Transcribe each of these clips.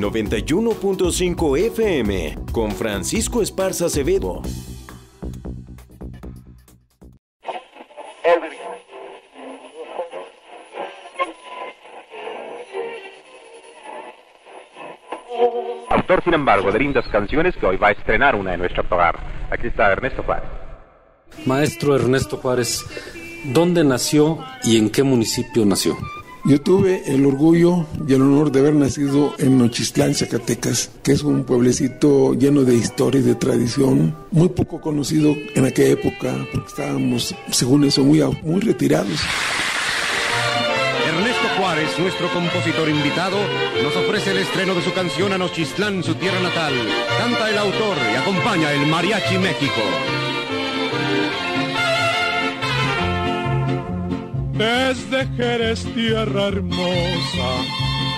91.5 FM con Francisco Esparza Acevedo. Autor, sin embargo, de lindas canciones que hoy va a estrenar una de nuestro programa. Aquí está Ernesto Juárez. Maestro Ernesto Juárez, ¿dónde nació y en qué municipio nació? Yo tuve el orgullo y el honor de haber nacido en Nochistlán, Zacatecas, que es un pueblecito lleno de historia y de tradición, muy poco conocido en aquella época, porque estábamos, según eso, muy, muy retirados. Ernesto Juárez, nuestro compositor invitado, nos ofrece el estreno de su canción a Nochistlán, su tierra natal. Canta el autor y acompaña el Mariachi México. Desde Jerez, tierra hermosa,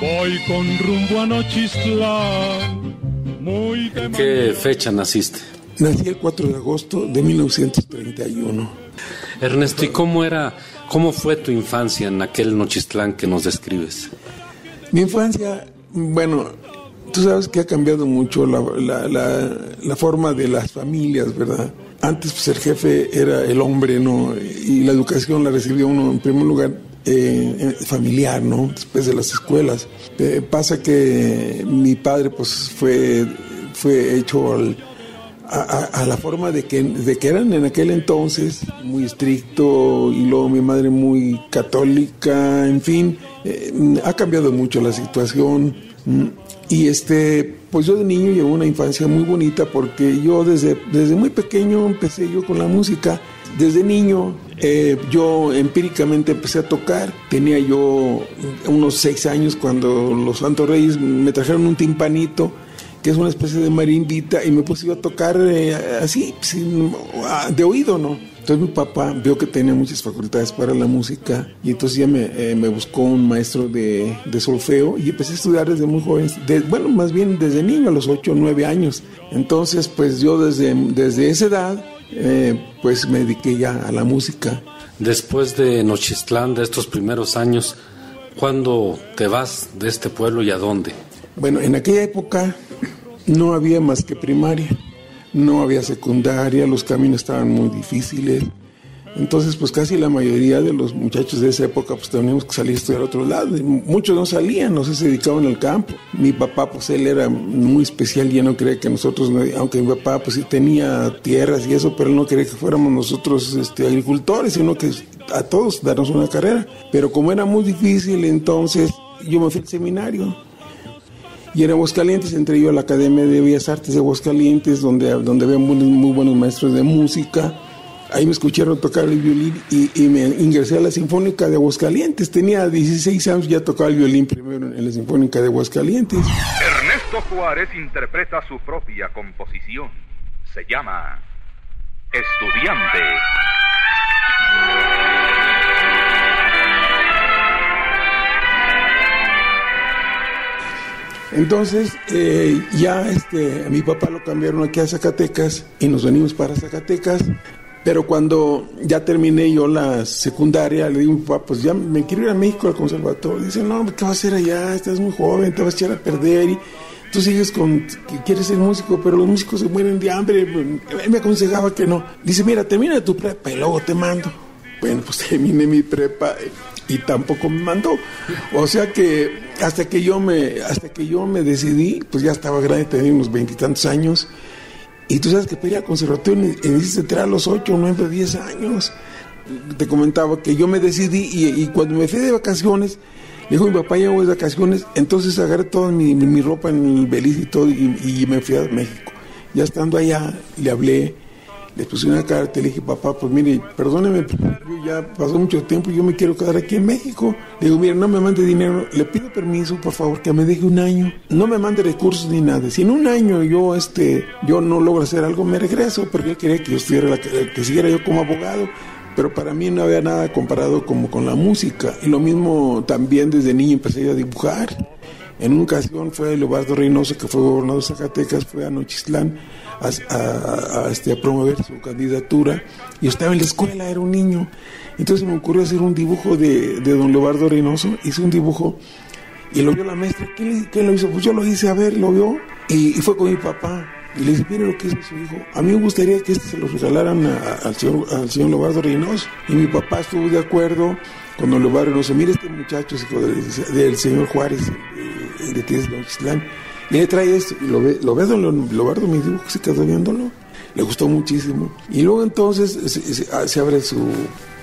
voy con rumbo a Nochistlán. Muy ¿En qué fecha naciste? Nací el 4 de agosto de 1931. Ernesto, ¿y cómo era, cómo fue tu infancia en aquel Nochistlán que nos describes? Mi infancia, bueno, tú sabes que ha cambiado mucho la, la, la, la forma de las familias, ¿verdad? Antes pues el jefe era el hombre, ¿no? Y la educación la recibía uno en primer lugar eh, familiar, ¿no? Después de las escuelas. Eh, pasa que mi padre pues fue, fue hecho al, a, la forma de que, de que eran en aquel entonces, muy estricto, y luego mi madre muy católica, en fin, eh, ha cambiado mucho la situación. Y este, pues yo de niño llevo una infancia muy bonita porque yo desde, desde muy pequeño empecé yo con la música. Desde niño eh, yo empíricamente empecé a tocar. Tenía yo unos seis años cuando los Santos Reyes me trajeron un timpanito que es una especie de marimbita y me puse a tocar eh, así, sin, de oído, ¿no? Entonces mi papá vio que tenía muchas facultades para la música y entonces ya me, eh, me buscó un maestro de, de, solfeo y empecé a estudiar desde muy joven, de, bueno, más bien desde niño, a los 8 o 9 años. Entonces, pues yo desde, desde esa edad, eh, pues me dediqué ya a la música. Después de Nochistlán, de estos primeros años, ¿cuándo te vas de este pueblo y a dónde? Bueno, en aquella época no había más que primaria no había secundaria, los caminos estaban muy difíciles. Entonces, pues casi la mayoría de los muchachos de esa época, pues teníamos que salir a estudiar a otro lado. Y muchos no salían, no se dedicaban al campo. Mi papá, pues él era muy especial, ya no creía que nosotros, aunque mi papá, pues tenía tierras y eso, pero él no quería que fuéramos nosotros este, agricultores, sino que a todos darnos una carrera. Pero como era muy difícil, entonces yo me fui al seminario y en Aguascalientes entré yo a la Academia de Bellas Artes de Aguascalientes, donde, donde había muy, buenos maestros de música. Ahí me escucharon tocar el violín y, y, me ingresé a la Sinfónica de Aguascalientes. Tenía 16 años, ya tocaba el violín primero en la Sinfónica de Aguascalientes. Ernesto Juárez interpreta su propia composición. Se llama Estudiante. Entonces, eh, ya este, a mi papá lo cambiaron aquí a Zacatecas y nos venimos para Zacatecas. Pero cuando ya terminé yo la secundaria, le digo a mi papá, pues ya me quiero ir a México al conservatorio. Dice, no, ¿qué vas a hacer allá? Estás muy joven, te vas a echar a perder. Y tú sigues con que quieres ser músico, pero los músicos se mueren de hambre. Él me aconsejaba que no. Dice, mira, termina tu prepa y luego te mando. Bueno, pues terminé mi prepa y tampoco me mandó. O sea que hasta que yo me, hasta que yo me decidí, pues ya estaba grande, tenía unos veintitantos años. Y tú sabes que pedía conservatorio necesitas a los ocho, nueve, diez años. Te comentaba que yo me decidí y, cuando me fui de vacaciones, le dijo mi papá, ya voy de vacaciones, entonces agarré toda mi, ropa en el Belice y todo y, me fui a México. Ya estando allá, le hablé, le puse una carta, le dije, papá, pues mire, perdóneme, ya pasó mucho tiempo y yo me quiero quedar aquí en México. Le digo, mire, no me mande dinero, le pido permiso, por favor, que me deje un año. No me mande recursos ni nada. Si en un año yo, este, yo no logro hacer algo, me regreso, porque él quería que yo estuviera, la, que siguiera yo como abogado. Pero para mí no había nada comparado como con la música. Y lo mismo también desde niño empecé a dibujar. En una ocasión fue Leobardo Reynoso, que fue gobernador de Zacatecas, fue a Nochistlán a, a, a, este, a promover su candidatura. Y estaba en la escuela, era un niño. Entonces me ocurrió hacer un dibujo de, de don Leobardo Reynoso. Hice un dibujo Y lo vio la maestra. ¿Quién, quién lo hizo? Pues yo lo hice, a ver, lo vio. Y, y fue con mi papá. Y le dice, mire lo que hizo su hijo. A mí me gustaría que este se lo regalaran al señor, al señor Leobardo Reynoso. Y mi papá estuvo de acuerdo con don Leobardo Reynoso. Mire este muchacho hijo del, del señor Juárez, de aquí de Nochislán. Le trae esto. Lo ve, lo ve don Leobardo, me dijo que se quedó viéndolo. Le gustó muchísimo. Y luego entonces se abre su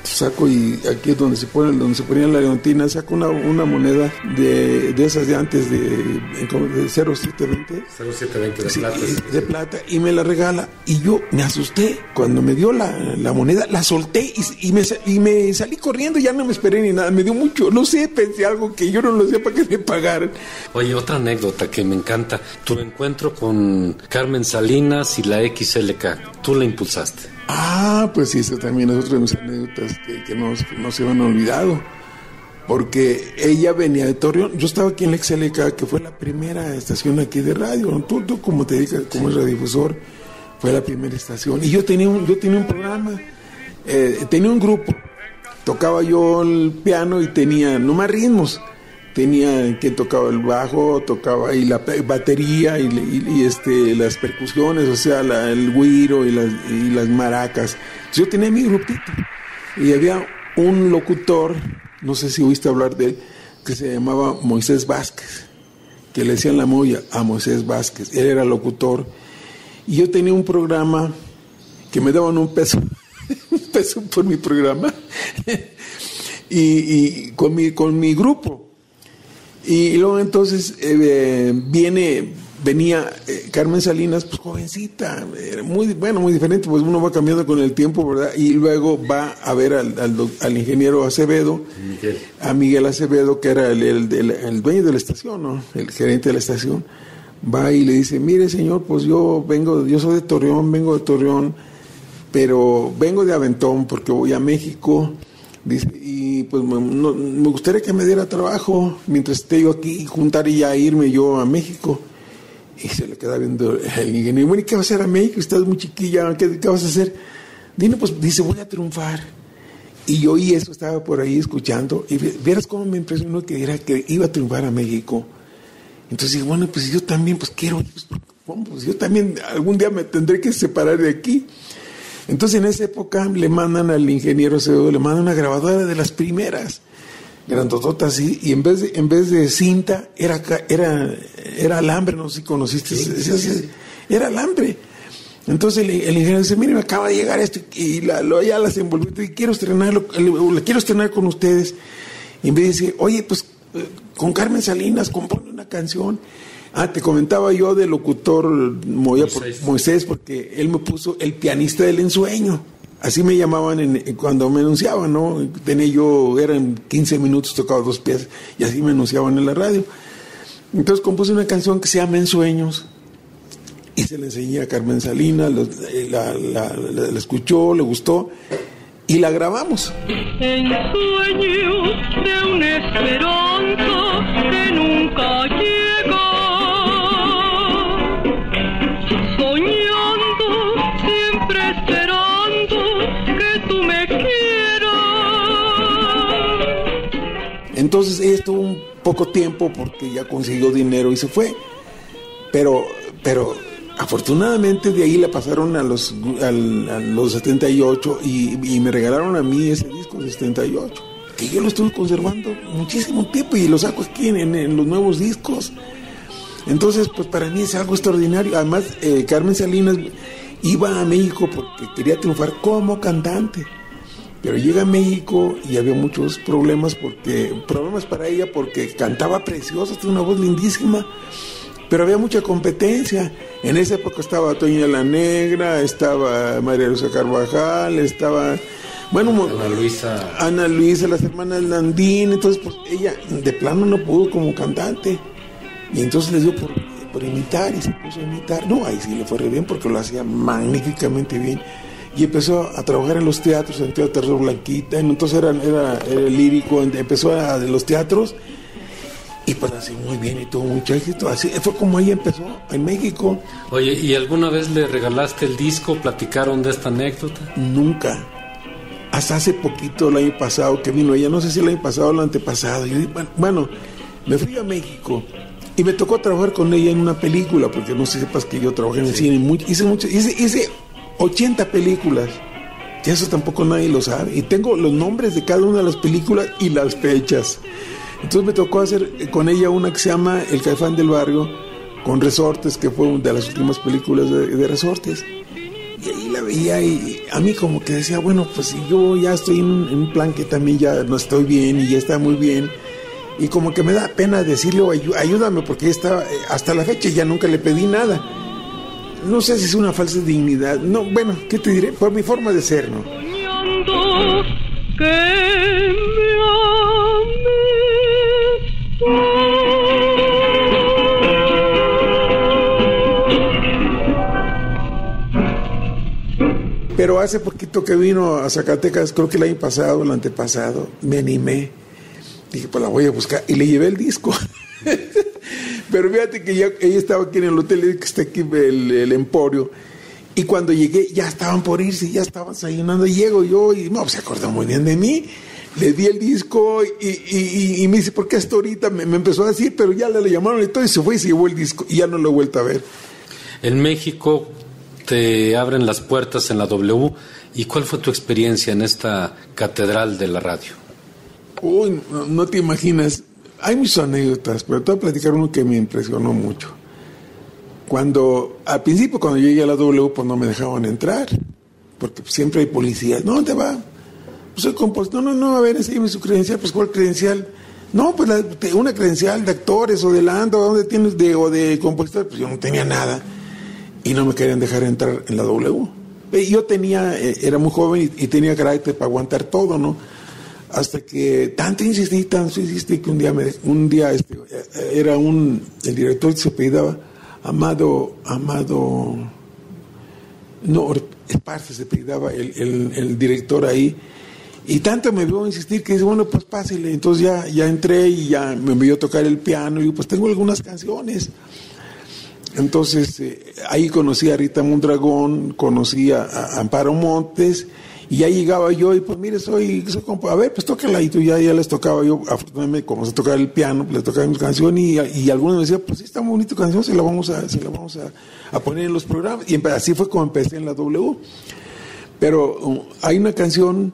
saco y aquí es donde se pone donde se ponía la leontina saca una, una moneda de, de esas de antes de, de 0720 0720 de Sí, plata. y- de plata y me la regala y yo me asusté cuando me dio la, la moneda la solté y, y me, y me salí corriendo ya no me esperé ni nada me dio mucho no sé pensé algo que yo no lo sé para que me pagaran Oye, otra anécdota que me encanta. Tu encuentro con Carmen Salinas y la XLK. Tú la impulsaste. Ah pues sí eso también es otra de mis anécdotas que, que no, no se me han olvidado. Porque ella venía de Torreón. Yo estaba aquí en la XLK que fue la primera estación aquí de radio tú, tú como te dedicas como radiodifusor fue la primera estación. Y yo tenía un, yo tenía un programa eh, tenía un grupo. Tocaba yo el piano y tenía no más ritmos tenía quien tocaba el bajo tocaba y la batería y, y- y, este las percusiones o sea la- el güiro y las, y las maracas yo tenía mi grupito y había un locutor no sé si oíste hablar de él que se llamaba Moisés Vázquez que le decían la moya a Moisés Vázquez él era locutor y yo tenía un programa que me daban un peso, un peso por mi programa, y, y con, mi, con mi grupo. Y luego entonces eh, viene, venía eh, Carmen Salinas, pues jovencita, muy, bueno, muy diferente, pues uno va cambiando con el tiempo, ¿verdad? Y luego va a ver al, al al ingeniero Acevedo, Miguel. a Miguel Acevedo, que era el, el- el- el dueño de la estación, ¿no? El gerente de la estación, va y le dice, mire señor, pues yo vengo, yo soy de Torreón, vengo de Torreón, pero vengo de Aventón porque voy a México, dice, y pues me, no- me gustaría que me diera trabajo mientras esté yo aquí y juntar y ya irme yo a México. Y se le queda viendo el ingeniero, bueno, ¿y qué vas a hacer a México? Estás muy chiquilla, ¿qué, qué vas a hacer? Dime, pues dice, voy a triunfar. Y yo oí eso, estaba por ahí escuchando, y vi- vieras cómo me impresionó que era que iba a triunfar a México. Entonces dije, bueno, pues yo también, pues quiero, pues. Pues yo también algún día me tendré que separar de aquí. Entonces en esa época le mandan al ingeniero Acevedo, le mandan una grabadora de las primeras, grandotota así, y en vez de, en vez de cinta era, era, era alambre, no sé si conociste, era alambre. Entonces el, el ingeniero dice, mire, me acaba de llegar esto y la, lo, ya las envolví y quiero estrenarlo, la quiero estrenar con ustedes. Y en vez dice, oye, pues eh, con Carmen Salinas compone una canción. Ah, te comentaba yo del locutor Moya por- Moisés. Porque él me puso el pianista del ensueño. Así me llamaban en- en- cuando me anunciaban, ¿no? Tenía yo, eran 15 minutos, tocaba dos piezas y así me anunciaban en la radio. Entonces compuse una canción que se llama Ensueños y se la enseñé a Carmen Salinas, lo- la, la- la- la escuchó, le gustó y la grabamos. en sueños de esperanza que nunca Entonces ella estuvo un poco tiempo porque ya consiguió dinero y se fue. Pero, pero afortunadamente de ahí la pasaron a los, al- a los 78 y, me regalaron a mí ese disco de 78. Que yo lo estuve conservando muchísimo tiempo y lo saco aquí en, en- en los nuevos discos. Entonces, pues para mí es algo extraordinario. Además, eh, Carmen Salinas iba a México porque quería triunfar como cantante. Pero llega a México y había muchos problemas porque problemas para ella porque cantaba preciosa, tiene una voz lindísima, pero había mucha competencia. En esa época estaba Toña la Negra, estaba María Luisa Carvajal, estaba bueno, Ana Luisa. Ana Luisa, las hermanas Landín, entonces pues ella de plano no pudo como cantante. Y entonces les dio por, por imitar y se puso a imitar. No, ahí sí le fue re bien porque lo hacía magníficamente bien. Y empezó a trabajar en los teatros, en Teatro Blanquita, entonces era, era, era lírico, empezó a de los teatros y pues así muy bien y tuvo mucho éxito. Así fue como ella empezó en México. Oye, ¿y alguna vez le regalaste el disco? ¿Platicaron de esta anécdota? Nunca. Hasta hace poquito, el año pasado que vino ella, no sé si el año pasado o el antepasado. Yo, bueno, bueno, me fui a México y me tocó trabajar con ella en una película, porque no sé si sepas que yo trabajé en el cine, hice, mucho, hice, hice 80 películas. Y eso tampoco nadie lo sabe. Y tengo los nombres de cada una de las películas y las fechas. Entonces me tocó hacer con ella una que se llama El Caifán del Barrio, con Resortes, que fue una de las últimas películas de, Resortes. Y ahí la veía y a mí como que decía, bueno, pues yo ya estoy en un, en un plan que también ya no estoy bien y ya está muy bien. Y como que me da pena decirle, "Ayu- ayúdame, porque está, eh, hasta la fecha ya nunca le pedí nada. No sé si es una falsa dignidad. No, bueno, ¿qué te diré? Por mi forma de ser, ¿no? Pero hace poquito que vino a Zacatecas, creo que el año pasado, el antepasado, me animé. Dije, pues la voy a buscar. Y le llevé el disco. Pero fíjate que ya, ella estaba aquí en el hotel que está aquí, el, el Emporio. Y cuando llegué, ya estaban por irse, ya estaban desayunando. Llego yo y no, pues, se acordó muy bien de mí. Le di el disco y, y- y- y me dice, ¿por qué hasta ahorita? Me, me empezó a decir, pero ya le, le llamaron y todo, y se fue y se llevó el disco. Y ya no lo he vuelto a ver. En México te abren las puertas en la W. ¿Y cuál fue tu experiencia en esta catedral de la radio? Uy, no, no te imaginas. Hay muchas anécdotas, pero te voy a platicar uno que me impresionó mucho. Cuando, al principio, cuando llegué a la W, pues no me dejaban entrar, porque siempre hay policías. ¿No, ¿dónde va? Pues soy compositor. No, no, no, a ver, enséñame su credencial. Pues, ¿cuál credencial? No, pues la- te- una credencial de actores o de Lando, ¿dónde tienes? De, o de compositor. Pues yo no tenía nada. Y no me querían dejar entrar en la W. Yo tenía, eh, era muy joven y, y tenía carácter para aguantar todo, ¿no? Hasta que tanto insistí, tanto insistí que un día, un día este, eh, era un, el director se apellidaba Amado, Amado, no, Esparza se apellidaba el, el, director ahí, y tanto me vio insistir que dice, bueno, pues pásele, entonces ya, ya entré y ya me a tocar el piano, y digo, pues tengo algunas canciones. Entonces, eh, ahí conocí a Rita Mondragón, conocí a Amparo Montes, y ya llegaba yo y pues mire, soy, soy a ver, pues tócala, y tú ya, ya les tocaba yo, afortunadamente, como se tocaba el piano, pues les tocaba mi canción, y, y algunos me decían, pues sí, está muy bonita canción, se la vamos a, se la vamos a, a poner en los programas, y así fue como empecé en la W. Pero uh, hay una canción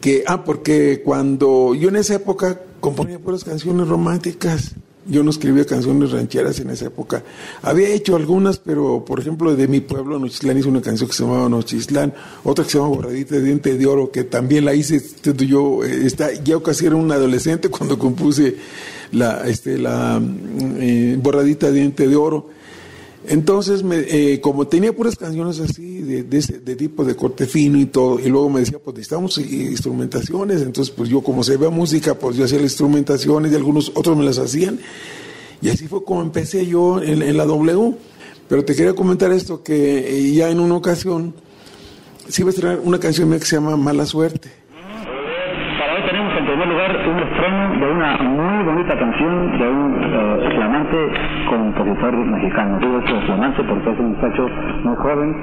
que, ah, porque cuando yo en esa época componía puras canciones románticas, yo no escribía canciones rancheras en esa época. Había hecho algunas, pero por ejemplo de mi pueblo, Nochislán, hice una canción que se llamaba Nochislán, otra que se llama Borradita de Diente de Oro, que también la hice, este, yo, está, yo casi era un adolescente cuando compuse la, este, la mm, eh, Borradita de Diente de Oro. Entonces, me, eh, como tenía puras canciones así, de, de, ese- de tipo de corte fino y todo, y luego me decía, pues necesitamos eh, instrumentaciones, entonces pues yo como se vea música, pues yo hacía las instrumentaciones y algunos otros me las hacían, y así fue como empecé yo en, en la W. Pero te quería comentar esto, que eh, ya en una ocasión, sí iba a estrenar una canción mía que se llama Mala Suerte. Para hoy tenemos en primer lugar un estreno muy bonita canción de un eh, flamante compositor mexicano. Digo esto flamante porque es un muchacho muy joven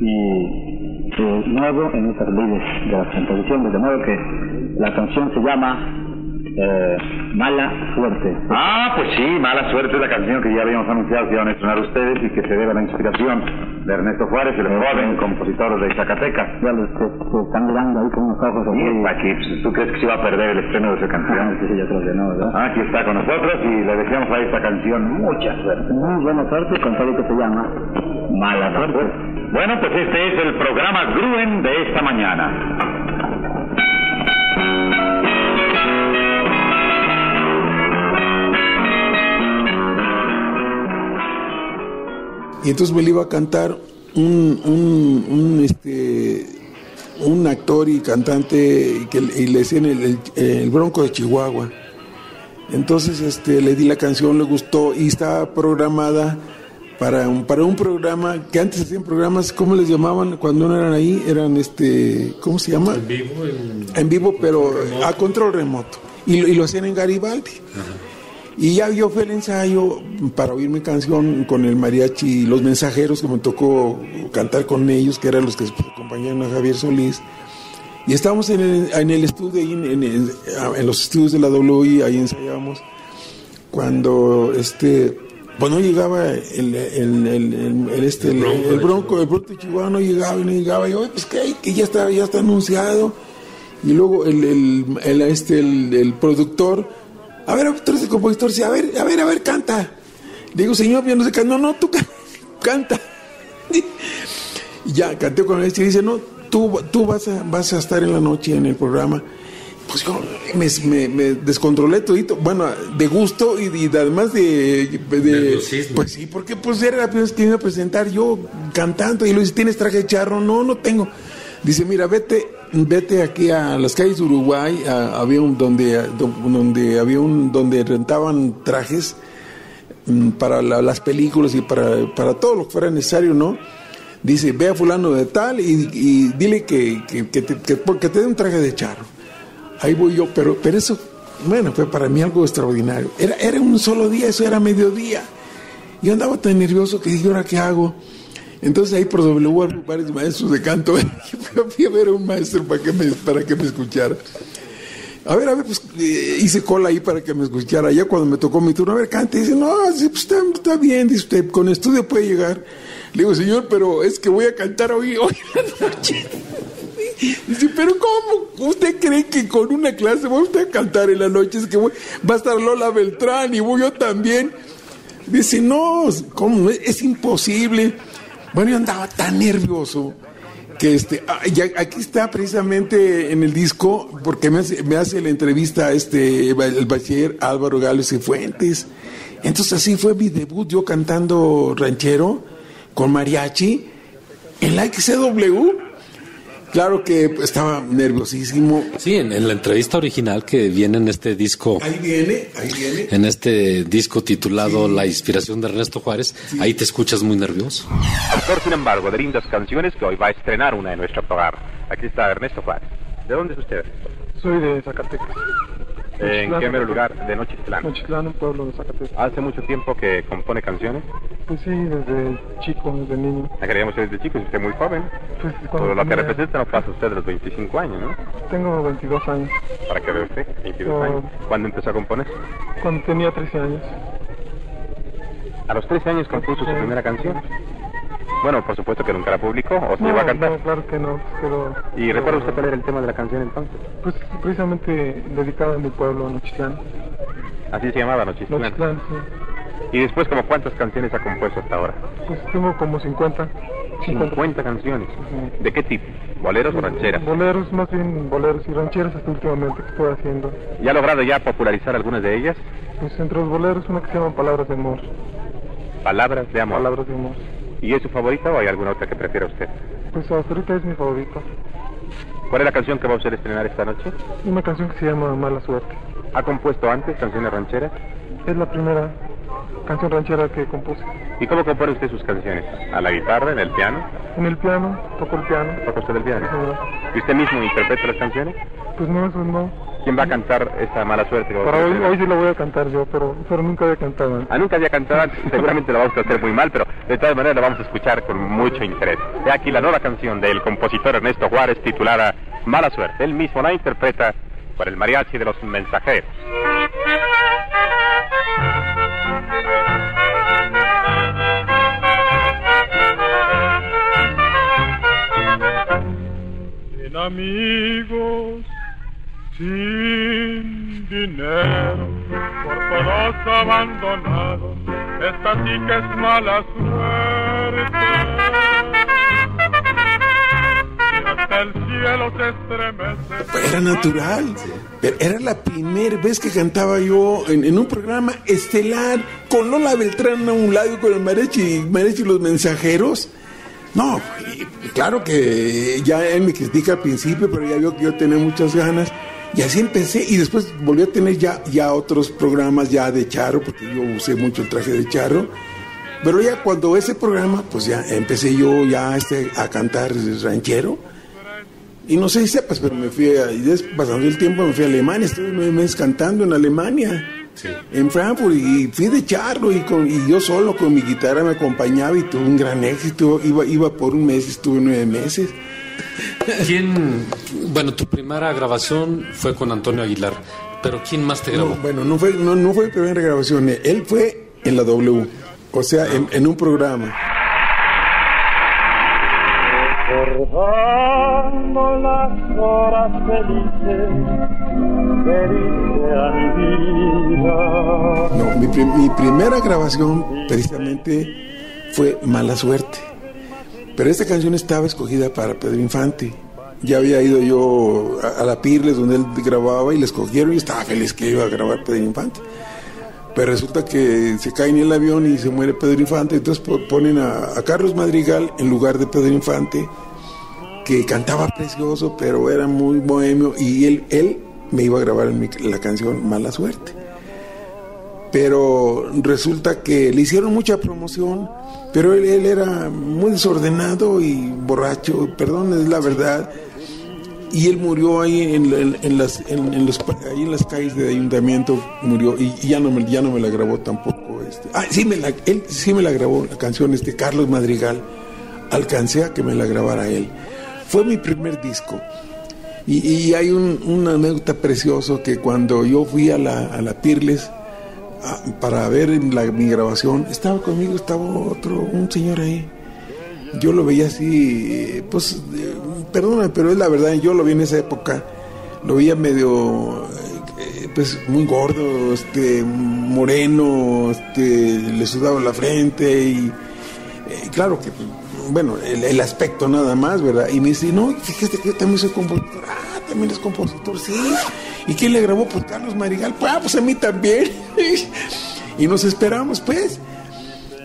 y eh, nuevo en estas lides de las composiciones, de modo que la canción se llama eh, Mala Suerte. Ah, pues sí, Mala Suerte es la canción que ya habíamos anunciado que iban a estrenar ustedes y que se debe a la inspiración de Ernesto Juárez, el joven compositor de Zacatecas. Ya los que se están mirando ahí con unos ojos así. Aquí, ¿tú crees que se iba a perder el estreno de esa Ah, canción? sí, sí, yo creo que no, ¿verdad? Ah, Aquí está con nosotros y le deseamos a esta canción mucha suerte. Muy buena suerte con todo lo que se llama Mala Suerte. Bueno, pues este es el programa Gruen de esta mañana. Y entonces me le iba a cantar un, un, un, este, un actor y cantante que, y le decían el, el- el Bronco de Chihuahua. Entonces este, le di la canción, le gustó y estaba programada para un, para un programa que antes hacían programas, ¿cómo les llamaban cuando no eran ahí? Eran este, ¿cómo se llama? En vivo, en- En vivo, pero a control remoto. Y, lo- y lo hacían en Garibaldi. Y ya yo fui al ensayo para oír mi canción con el mariachi Los Mensajeros, que me tocó cantar con ellos, que eran los que acompañaron a Javier Solís. Y estábamos en el, en el estudio, en, en- en- los estudios de la WI, ahí ensayábamos. cuando este pues no llegaba el, el, el, el este, el, bronco, el bronco Chihuahua no llegaba y no llegaba, y oye, pues que, que ya está, ya está anunciado. Y luego el, este, el productor, a ver, tú eres el compositor, dice, a ver, a ver, a ver, canta. Le digo, señor, yo no sé, no, no, tú ca- canta. Y ya, canté con él y dice, no, tú, tú vas, a, vas a estar en la noche en el programa. Pues yo me, me, me descontrolé todito, bueno, de gusto y, y además de, pues sí, porque pues era la primera vez que iba a presentar yo cantando y le dice, ¿tienes traje de charro? No, no tengo. Dice, mira, vete, vete aquí a las calles de Uruguay, a- había un donde, donde había un donde rentaban trajes mm, para la- las películas y para, para todo lo que fuera necesario, ¿no? Dice, ve a fulano de tal y, y dile que, que, que te, que- que te dé un traje de charro. Ahí voy yo, pero, pero eso, bueno, fue para mí algo extraordinario. Era, era un solo día, eso era mediodía. Yo andaba tan nervioso que dije, ¿ahora qué hago? Entonces ahí por W hubo varios maestros de canto. Fui a ver a un maestro para que me, para que me escuchara. A ver, a ver, pues eh, hice cola ahí para que me escuchara. Ya cuando me tocó mi turno, a ver, cante. Dice, no, pues, está, está bien, dice usted, con estudio puede llegar. Le digo, señor, pero es que voy a cantar hoy, hoy en la noche. Dice, pero ¿cómo? ¿Usted cree que con una clase va usted a cantar en la noche? Es que voy- va a estar Lola Beltrán y voy yo también. Dice, no, ¿cómo? Es, es imposible. Bueno, yo andaba tan nervioso que este, ah, aquí está precisamente en el disco, porque me hace, me hace la entrevista este, el bachiller Álvaro Gales y Fuentes. Entonces así fue mi debut, yo cantando ranchero con mariachi en la XCW. Claro que estaba nerviosísimo. Sí, en, en la entrevista original que viene en este disco, Ahí viene, ahí viene. en este disco titulado La inspiración de Ernesto Juárez, ahí te escuchas muy nervioso. Autor, sin embargo, de lindas canciones que hoy va a estrenar una en nuestro programa. Aquí está Ernesto Juárez. ¿De dónde es usted? Soy de Zacatecas. ¿En qué mero lugar? De Nochitlán. Nochitlán, un pueblo de Zacatecas. ¿Hace mucho tiempo que compone canciones? Pues sí, desde chico, desde niño. La queríamos desde chico, es usted muy joven. Pues cuando lo que representa no pasa usted de los 25 años, ¿no? Tengo 22 años. Para que vea usted, 22 Oh. años. ¿Cuándo empezó a componer? Cuando tenía 13 años. A los 13 años compuso su primera canción. Bueno, por supuesto que nunca la publicó o se No, iba a cantar. no, claro que no. Pero, ¿Y recuerda usted cuál era el tema de la canción entonces? Pues precisamente dedicado a mi pueblo, Nochitlán. Así se llamaba Nochitlán. Nochitlán, sí. ¿Y después como cuántas canciones ha compuesto hasta ahora? Pues tengo como 50. 50 canciones. Ujú. ¿De qué tipo? ¿Boleros o rancheras? Boleros, más bien boleros y rancheras hasta últimamente que estoy haciendo. ¿Ya ha logrado ya popularizar algunas de ellas? Pues entre los boleros una que se llama Palabras de Amor. Palabras de amor. Palabras de Amor. ¿Y es su favorita o hay alguna otra que prefiera usted? Pues hasta ahorita es mi favorita. ¿Cuál es la canción que va a usted estrenar esta noche? Una canción que se llama Mala Suerte. ¿Ha compuesto antes canciones rancheras? Es la primera canción ranchera que compuse. ¿Y cómo compone usted sus canciones? ¿A la guitarra, en el piano? En el piano, toco el piano. ¿Toca usted el piano? Sí. ¿Y usted mismo interpreta las canciones? Pues no, eso no. ¿Quién va a cantar esta mala suerte? Para hoy, hoy sí la voy a cantar yo, pero, pero nunca había cantado antes. Ah, nunca había cantado antes, seguramente la vamos a hacer muy mal, pero de todas maneras la vamos a escuchar con mucho interés. He aquí la nueva canción del compositor Ernesto Juárez titulada Mala Suerte. Él mismo la interpreta por el mariachi de los mensajeros. Sin amigos, sin dinero, por todos abandonados, esta sí que es mala suerte. Hasta el cielo se estremece. Era natural. Era la primera vez que cantaba yo en, en un programa estelar con Lola Beltrán a un lado y con el Marechi, y los mensajeros. No, claro que ya él me critica al principio, pero ya vio que yo tenía muchas ganas. Y así empecé y después volví a tener ya, ya otros programas ya de charro, porque yo usé mucho el traje de charro. Pero ya cuando ese programa, pues ya empecé yo ya este, a cantar ranchero. Y no sé si sepas, pero me fui, a, y pasando el tiempo me fui a Alemania, estuve nueve meses cantando en Alemania, en Frankfurt, y fui de charro, y, con, y yo solo con mi guitarra me acompañaba y tuve un gran éxito, iba, iba por un mes, estuve nueve meses. ¿Quién, bueno, tu primera grabación fue con Antonio Aguilar, Pero ¿quién más te grabó? No, bueno, no fue, no, no fue mi primera grabación. Él fue en la W, o sea, en, en un programa. Recordando las horas felices que diste a mi vida. No, mi, mi primera grabación precisamente fue Mala Suerte. Pero esta canción estaba escogida para Pedro Infante. Ya había ido yo a, la Pirles donde él grababa y le escogieron y estaba feliz que iba a grabar Pedro Infante. Pero resulta que se cae en el avión y se muere Pedro Infante, entonces po- ponen a, Carlos Madrigal en lugar de Pedro Infante, que cantaba precioso, pero era muy bohemio, y él, él me iba a grabar la canción Mala Suerte pero resulta que le hicieron mucha promoción, pero él, él era muy desordenado y borracho, perdón, es la verdad, y él murió ahí en, en- en las, en, los, ahí en las calles del ayuntamiento, murió, y, y ya, no me, ya no me la grabó tampoco. Este. Ah, sí, me la, él sí me la grabó, la canción este, Carlos Madrigal, alcancé a que me la grabara él. Fue mi primer disco. Y, y hay un, una anécdota precioso que cuando yo fui a la, a la Pirles, para ver la, mi grabación, estaba conmigo, estaba otro, un señor ahí. Yo lo veía así, pues, eh, perdona, pero es la verdad, yo lo vi en esa época, lo veía medio, eh, pues, muy gordo, este, moreno, este, le sudaba la frente y, eh, claro que, bueno, el, el aspecto nada más, ¿verdad? Y me dice, no, fíjate que yo también soy compositor. Ah, también es compositor, sí. ¿Y quién le grabó? Pues Carlos Marigal. Pues, ah, pues a mí también. y nos esperamos, pues.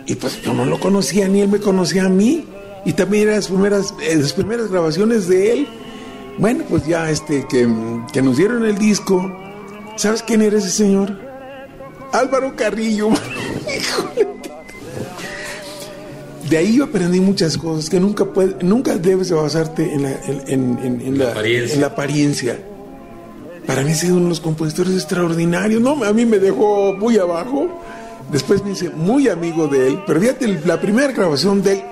Y pues yo no lo conocía, ni él me conocía a mí. Y también eran las primeras, eh, las primeras grabaciones de él. Bueno, pues ya este, que, que nos dieron el disco. ¿Sabes quién era ese señor? Álvaro Carrillo. De ahí yo aprendí muchas cosas que nunca puede, nunca debes de basarte en la, en, en- en la- apariencia. en la apariencia. Para mí ha sido uno de los compositores extraordinarios. No, a mí me dejó muy abajo. Después me hice muy amigo de él. Pero fíjate, la primera grabación de él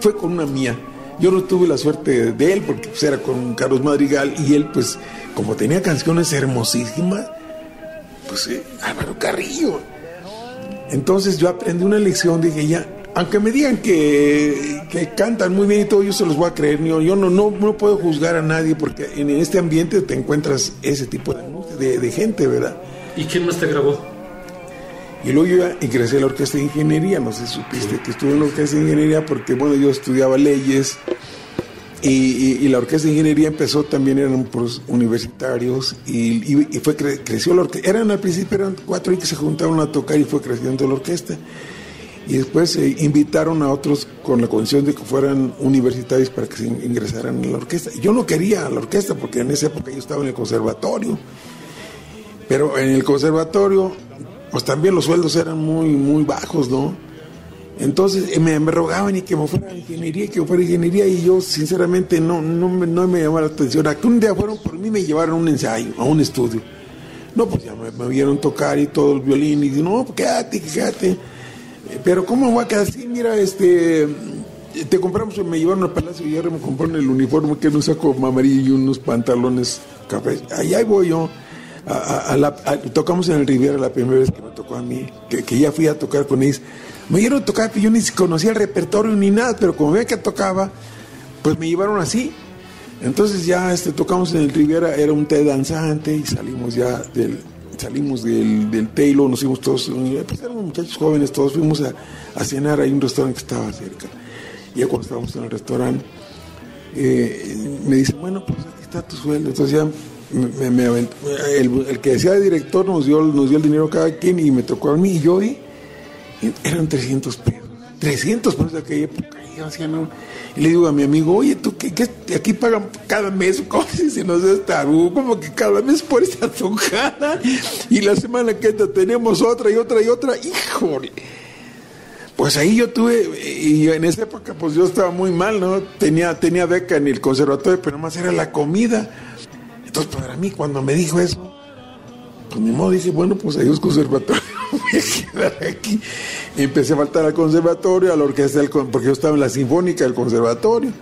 fue con una mía. Yo no tuve la suerte de él porque pues, era con Carlos Madrigal y él, pues, como tenía canciones hermosísimas, pues eh, Álvaro Carrillo. Entonces yo aprendí una lección, dije ya, aunque me digan que, que cantan muy bien y todo, yo se los voy a creer. Yo, yo no, no, no puedo juzgar a nadie porque en este ambiente te encuentras ese tipo de, de- de gente, ¿verdad? ¿Y quién más te grabó? Y luego yo ingresé a la orquesta de ingeniería, no sé si supiste que estuve en la orquesta de ingeniería porque, bueno, yo estudiaba leyes y, y- y la orquesta de ingeniería empezó también, eran universitarios y, y- fue cre- creció la orquesta. Eran al principio, eran cuatro y que se juntaron a tocar y fue creciendo la orquesta. Y después se invitaron a otros con la condición de que fueran universitarios para que ingresaran a la orquesta. Yo no quería a la orquesta porque en esa época yo estaba en el conservatorio. Pero en el conservatorio, pues también los sueldos eran muy, muy bajos, ¿no? Entonces eh, me, me rogaban y que me fuera a ingeniería, que me fuera a ingeniería, y yo sinceramente no, no, no me llamaba la atención. Aquí un día fueron por mí, me llevaron a un ensayo, a un estudio. No, pues ya me, me vieron tocar y todo el violín, y dije, no, pues quédate, quédate. Pero ¿cómo me voy a quedar así? Mira, este, te compramos, me llevaron al Palacio de Hierro, me compraron el uniforme que un saco amarillo y unos pantalones cafés. Allá voy yo. Tocamos en el Riviera la primera vez que me tocó a mí, que, ya fui a tocar con ellos. Me dieron a tocar, yo ni conocía el repertorio ni nada, pero como veía que tocaba, pues me llevaron así. Entonces ya este, tocamos en el Riviera, era un té danzante y salimos ya del, salimos del, del Taylor, nos fuimos todos, eh, pues éramos muchachos jóvenes, todos fuimos a, a cenar, hay un restaurante que estaba cerca. Y ya cuando estábamos en el restaurante, eh, me dice, bueno, pues aquí está tu sueldo. Entonces ya me, aventó- el, que decía de director nos dio, nos dio el dinero cada quien y me tocó a mí y yo y eran 300 pesos. 300 pesos de aquella época. No. Y le digo a mi amigo, oye, ¿tú qué, qué- aquí pagan cada mes? ¿Cómo si se nos da tarugo? Como que cada mes por esta tocada. Y la semana que entra tenemos otra y otra y otra. Híjole. Pues ahí yo tuve, y en esa época pues yo estaba muy mal, ¿no? Tenía, tenía beca en el conservatorio, pero más era la comida. Entonces para mí cuando me dijo eso, pues ni modo, dije, bueno, pues adiós conservatorio, quedar aquí. Empecé a faltar al conservatorio, a la orquesta, porque yo estaba en la sinfónica del conservatorio.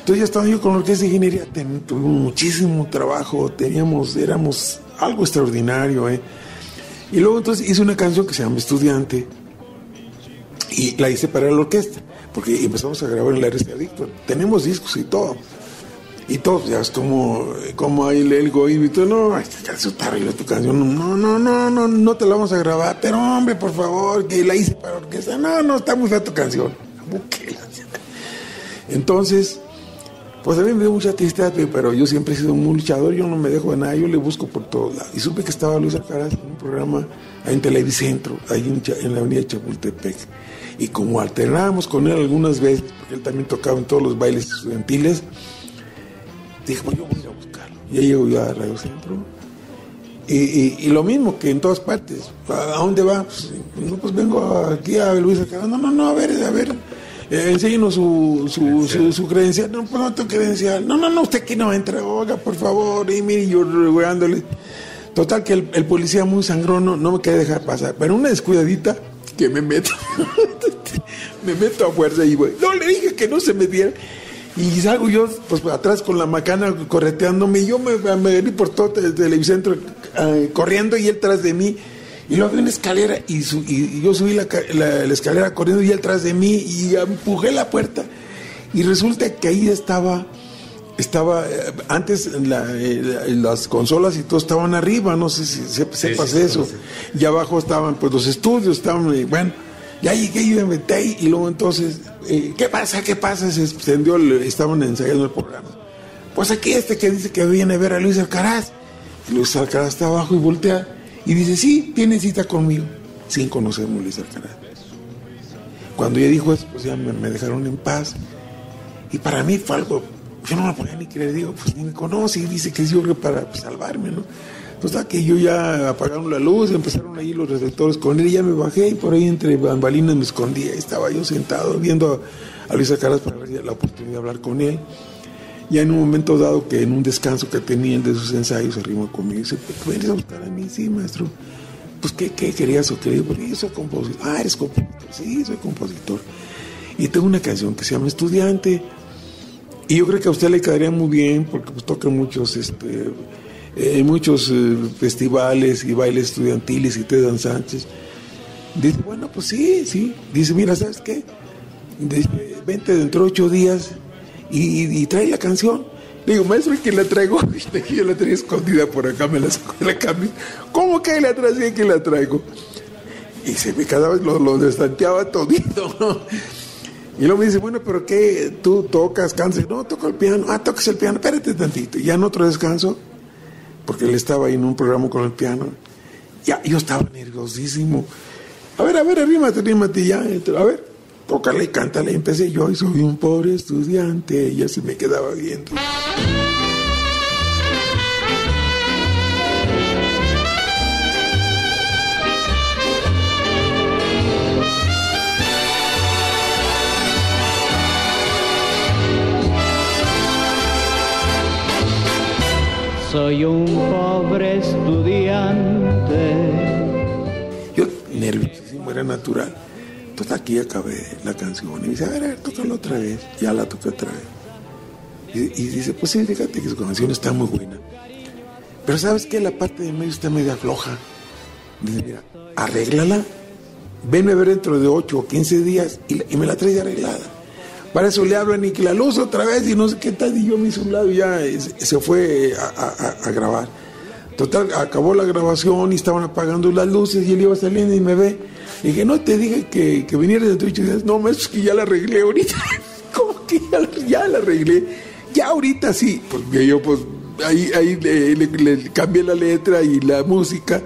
Entonces ya estaba yo con la orquesta de ingeniería, ten- tuvimos muchísimo trabajo, teníamos, éramos algo extraordinario, ¿eh? Y luego entonces hice una canción que se llama Estudiante y la hice para la orquesta, porque empezamos a grabar en la RCA Adicto. Tenemos discos y todo. Y todo, ya es como, como hay el egoísmo y todo, no, esta canción está tu canción, no, no, no, no, no te la vamos a grabar, pero hombre, por favor, que la hice para orquesta, no, no, está muy fea tu canción. Entonces, pues a mí me dio mucha tristeza, pero yo siempre he sido un luchador, yo no me dejo de nada, yo le busco por todos lados. Y supe que estaba Luis Alcaraz en un programa ahí en Televicentro, ahí en la avenida Chapultepec. Y como alternábamos con él algunas veces, porque él también tocaba en todos los bailes estudiantiles, dije, pues yo voy a ir a buscarlo. Ya llego yo a Radio Centro. Y, y, y, lo mismo que en todas partes. ¿A dónde va? Pues, no, pues vengo aquí a Luis. No, no, no, a ver, a ver. Eh, enséñenos su, su, su, su, credencial. No, pues no tu credencial. No, no, no, usted aquí no entra. Oiga, por favor. Y mire, yo rogándole. Total, que el, el, policía muy sangrón no, no me quería dejar pasar. Pero una descuidadita que me meto. me meto a fuerza y voy. No, le dije que no se me diera. Y salgo yo, pues atrás con la macana correteándome. Y yo me, me vení por todo el televicentro uh, corriendo y él tras de mí. Y luego vi una escalera y, su, y yo subí la, la, la, escalera corriendo y él tras de mí y empujé la puerta. Y resulta que ahí estaba, estaba, eh, antes la, eh, las consolas y todo estaban arriba, no sé si sepas sí, sí, eso. Sí. Y abajo estaban pues los estudios, estaban, eh, bueno, ya llegué yo me metí y luego entonces, ¿qué pasa? ¿Qué pasa? Se extendió, estaban ensayando el programa. Pues aquí este que dice que viene a ver a Luis Alcaraz. Luis Alcaraz está abajo y voltea. Y dice, sí, tiene cita conmigo, sin conocerme Luis Alcaraz. Cuando ella dijo eso, pues ya me, dejaron en paz. Y para mí fue algo, yo no me podía ni creer, digo, pues ni me conoce y dice que es yo para salvarme, ¿no? Pues que yo ya apagaron la luz, empezaron ahí los reflectores con él y ya me bajé y por ahí entre bambalinas me escondía. Estaba yo sentado viendo a, a Luis Alcaraz para ver la oportunidad de hablar con él. Ya en un momento dado que en un descanso que tenían de sus ensayos se arrimó conmigo y dice, pues vienes a buscar a mí, sí, maestro. Pues, ¿qué, qué querías o qué? Digo, yo soy compositor. Ah, eres compositor. Sí, soy compositor. Y tengo una canción que se llama Estudiante. Y yo creo que a usted le quedaría muy bien porque pues toca muchos, este, eh, muchos eh, festivales y bailes estudiantiles y te danzantes. Dice, bueno, pues sí, sí. Dice, mira, ¿sabes qué? Dice, vente dentro de ocho días y, y, trae la canción. Le digo, maestro, ¿y quién la traigo? Y yo la tenía escondida por acá, me la saco de la camisa. ¿Cómo que la traje que la traigo? Y se me cada vez lo, lo destanteaba todito, ¿no? Y luego me dice, bueno, pero ¿qué? ¿Tú tocas, cansas? No, toco el piano. Ah, tocas el piano, espérate tantito. Y ya en otro descanso, porque él estaba ahí en un programa con el piano, ya yo estaba nerviosísimo. A ver, a ver, arrímate, arrímate ya. A ver, tócale cántale. Empecé yo y soy un pobre estudiante. Y ya se me quedaba viendo. Soy un pobre estudiante. Yo nerviosísimo, era natural. Entonces aquí acabé la canción y dice, a ver, a otra vez. Ya la toqué otra vez. Y, dice, pues sí, fíjate que su canción está muy buena. Pero ¿sabes qué? La parte de medio está media floja. Dice, mira, arréglala. Venme a ver dentro de 8 o 15 días y, y me la traes arreglada. Para eso le hablo a Nicky La Luz otra vez y no sé qué tal. Y yo me hice un lado y ya se fue a, grabar. Total, acabó la grabación y estaban apagando las luces y él iba saliendo y me ve. Y dije, no te dije que, que vinieras de Twitch. Y dices, no, es que ya la arreglé ahorita. ¿Cómo que ya, la arreglé? Ya ahorita sí. Porque yo, pues, ahí, ahí le, le, cambié la letra y la música.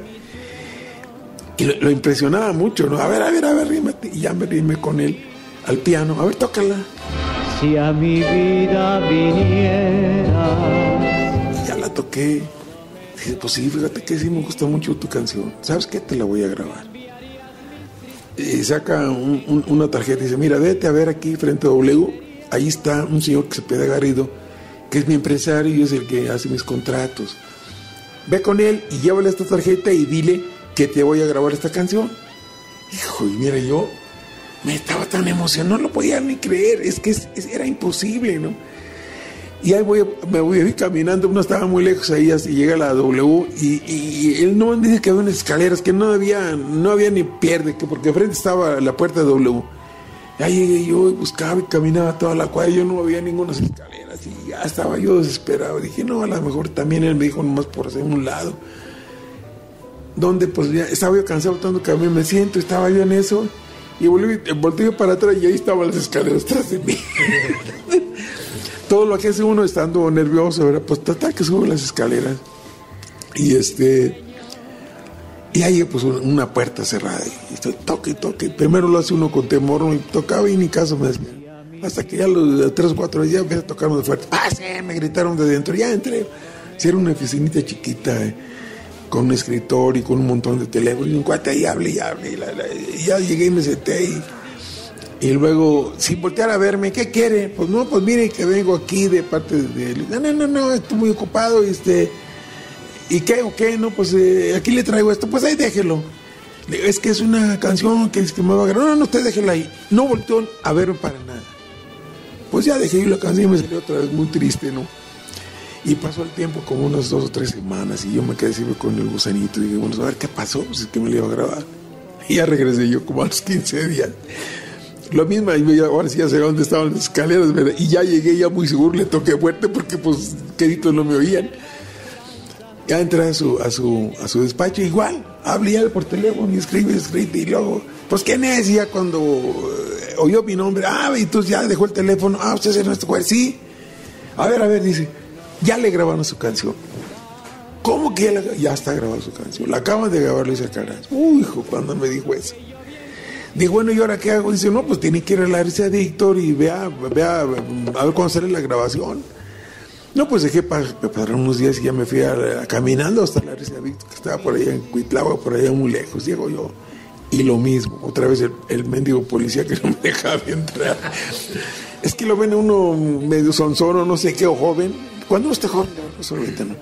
Y lo, lo, impresionaba mucho, ¿no? A ver, a ver, a ver, rímate. Y ya me rimé con él al piano. A ver, tócala. Si a mi vida viniera. Y ya la toqué. Dice, pues sí, fíjate que sí me gusta mucho tu canción. ¿Sabes qué? Te la voy a grabar. Y saca un, un, una tarjeta y dice, mira, vete a ver aquí frente a W. Ahí está un señor que se pide Garrido, que es mi empresario y es el que hace mis contratos. Ve con él y llévale esta tarjeta y dile que te voy a grabar esta canción. Hijo, y mira, yo me estaba tan emocionado, no lo podía ni creer, es que es, era imposible, ¿no? Y ahí voy, me voy caminando, uno estaba muy lejos ahí que llega la W y, él no dice que había unas escaleras, que no había, no había ni pierde, que porque frente estaba la puerta de W. Y ahí llegué yo y buscaba y caminaba toda la cuadra, yo no había ninguna escaleras y ya estaba yo desesperado. Dije, no, a lo mejor también él me dijo nomás por hacer un lado. Donde pues ya estaba yo cansado tanto que a mí me siento, estaba yo en eso y volví, volteé para atrás y ahí estaban las escaleras tras de mí. Todo lo que hace uno estando nervioso, ¿verdad? Pues trata que sube las escaleras. Y este. Y ahí pues una- puerta cerrada. Y estoy toque, toque. Primero lo hace uno con temor, y tocaba y ni caso me hacía. Hasta que ya los tres o cuatro días empecé a tocar de fuerte. ¡Ah, sí! Me gritaron de dentro. Ya entré. Si era una oficinita chiquita, eh, con un escritorio y con un montón de teléfonos. Y un cuate ahí hable y hable. Y, y ya llegué y me senté y. Y luego, sin voltear a verme, ¿qué quiere? Pues no, pues mire que vengo aquí de parte de... No, no, no, no, estoy muy ocupado, este... ¿Y qué o qué? No, pues eh, aquí le traigo esto, pues ahí déjelo. Es que es una canción que, es que me va a agarrar. No, no, usted déjela ahí. No volteó a verme para nada. Pues ya dejé la canción y me salió otra vez muy triste, ¿no? Y pasó el tiempo como unas dos o tres semanas y yo me quedé siempre con el gusanito. Y dije, bueno, a ver qué pasó, pues es que me lo iba a grabar. Y ya regresé yo como a los 15 días. Lo mismo, ahora sí ya sé dónde estaban las escaleras. Y ya llegué ya muy seguro, le toqué fuerte porque pues queritos no me oían. Ya entré a su, a su, a su despacho, igual, hablé por teléfono y escribe, escribe, y luego, pues quién es, y ya cuando eh, oyó mi nombre, ah, y entonces ya dejó el teléfono, ah, usted es nuestro juez, sí. A ver, a ver, dice, ya le grabaron su canción. ¿Cómo que ya, la- ya está grabada su canción? La acaban de grabar Luis Alcaraz. Uy, hijo, cuando me dijo eso. Digo, bueno, ¿y ahora qué hago? Dice, no, pues tiene que ir a la de Víctor y vea, vea, a ver cuándo sale la grabación. No, pues dejé para preparar unos días y ya me fui caminando hasta la de Víctor, que estaba por allá en Cuitlagua, por allá muy lejos, llego yo. Y lo mismo, otra vez el, el mendigo policía que no me dejaba entrar. Es que lo ven uno medio sonzoro, no sé qué, o joven. Cuando está joven, no.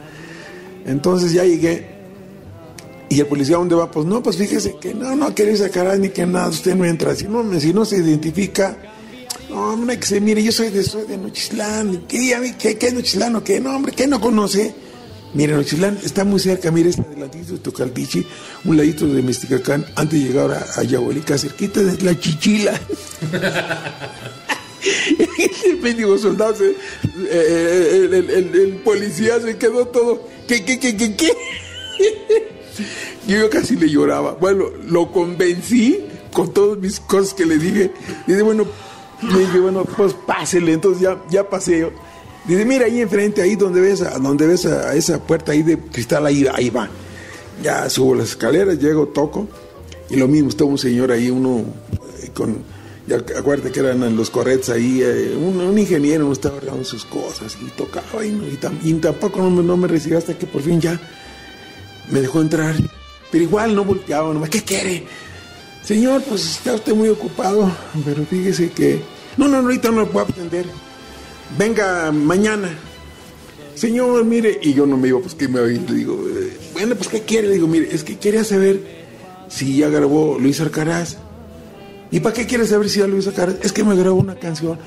Entonces ya llegué y el policía, ¿dónde va? Pues no, pues fíjese que no, no quiere sacar ni que nada, usted no entra. Si no, si no se identifica, no, hombre, que se mire, yo soy de, soy de Nochislán. ¿Qué, qué, qué Nochislán o qué? No, hombre, ¿qué no conoce? Mire, Nochislán está muy cerca, mire, está adelantito de Tocaltichi, un ladito de Mesticacán, antes de llegar a, a Yahuelica, cerquita de la Chichila. el mendigo soldado, se- eh, el, policía se quedó todo. ¿Qué, qué, qué, qué, qué? Yo, casi le lloraba. Bueno, lo convencí con todas mis cosas que le dije. Dice, bueno, le dije, bueno, pues pásele. Entonces ya, ya pasé. Dice, mira ahí enfrente, ahí donde ves a, donde ves a esa puerta ahí de cristal, ahí, ahí va. Ya subo las escaleras, llego, toco. Y lo mismo, estaba un señor ahí, uno eh, con, ya acuérdate que eran los corretos ahí, eh, un, ingeniero no estaba arreglando sus cosas y tocaba y, no- y tam- y tampoco no me, recibió hasta que por fin ya me dejó entrar. Pero igual no volteaba, nomás, ¿qué quiere? Señor, pues está usted muy ocupado, pero fíjese que... No, no, ahorita no lo puedo atender. Venga mañana. Señor, mire, y yo no me iba, pues que me le digo, eh, bueno, pues ¿qué quiere? Le digo, mire, es que quería saber si ya grabó Luis Alcaraz. ¿Y para qué quiere saber si ya Luis Alcaraz? Es que me grabó una canción.